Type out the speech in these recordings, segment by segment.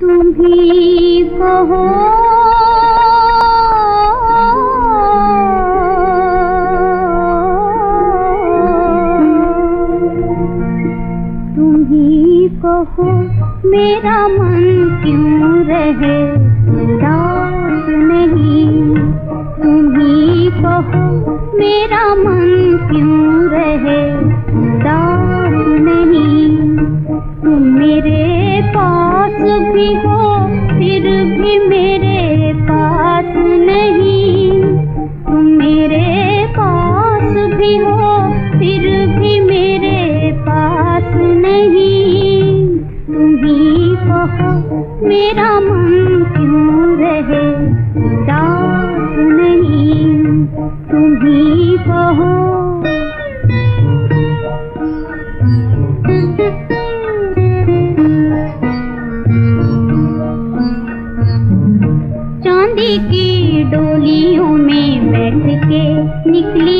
तुम कहो। तुम कहो, मेरा मन क्यों रहे? उदास नहीं। तुम ही कहो, मेरा मन क्यों मेरा मन क्यों रहे? उदास नहीं, तुम ही कहो। चांदी की डोलियों में बैठ के निकली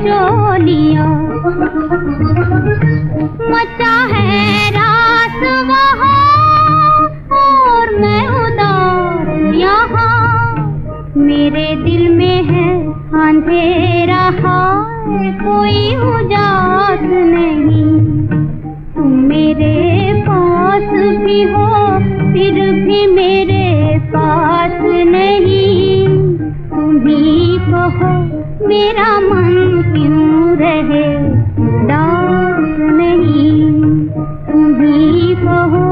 चोलियाँ मचा है रात वहाँ, और मैं उदास यहाँ। मेरे दिल में है अंधेरा, हाय, कोई उजास नहीं। तुम मेरे पास भी हो, फिर भी मेरे पास नहीं। तुम ही कहो मेरा मन क्यों रहे? दास नहीं तुम ही। कहो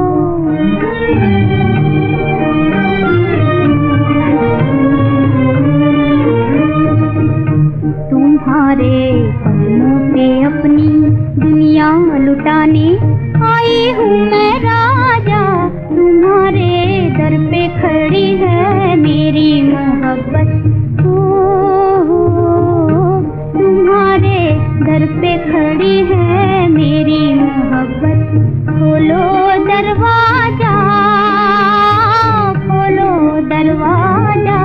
तुम्हारे कदमों पे अपनी दुनिया लुटाने आई हूँ मैं पे है मेरी मोहब्बत। खोलो दरवाज़ा खोलो दरवाज़ा।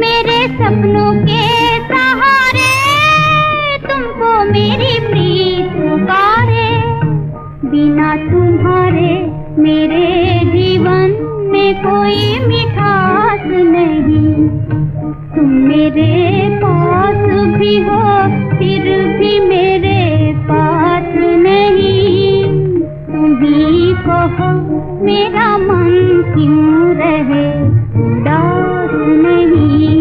मेरे सपनों के सहारे तुमको मेरी प्रीत पुकारे। बिना तुम्हारे मेरे कहो मेरा मन क्यों रहे? डार नहीं